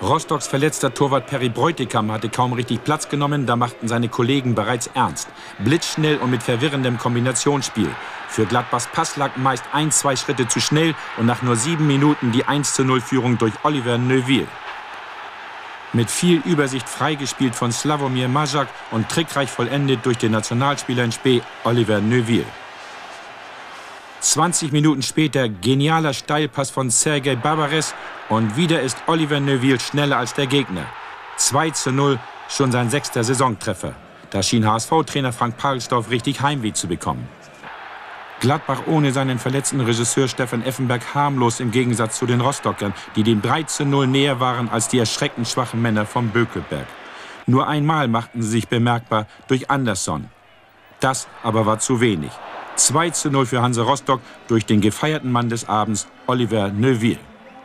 Rostocks verletzter Torwart Perry Bräutigam hatte kaum richtig Platz genommen, da machten seine Kollegen bereits ernst. Blitzschnell und mit verwirrendem Kombinationsspiel. Für Gladbachs Pass lag meist ein, zwei Schritte zu schnell und nach nur sieben Minuten die 1 0 Führung durch Oliver Neuville. Mit viel Übersicht freigespielt von Slavomir Majak und trickreich vollendet durch den Nationalspieler in Spee Oliver Neuville. 20 Minuten später genialer Steilpass von Sergei Barbares und wieder ist Oliver Neuville schneller als der Gegner. 2 zu 0, schon sein sechster Saisontreffer. Da schien HSV-Trainer Frank Pagelsdorf richtig Heimweh zu bekommen. Gladbach ohne seinen verletzten Regisseur Stefan Effenberg harmlos im Gegensatz zu den Rostockern, die dem 3 zu 0 näher waren als die erschreckend schwachen Männer vom Bökelberg. Nur einmal machten sie sich bemerkbar durch Andersson. Das aber war zu wenig. 2 zu 0 für Hansa Rostock durch den gefeierten Mann des Abends, Oliver Neuville.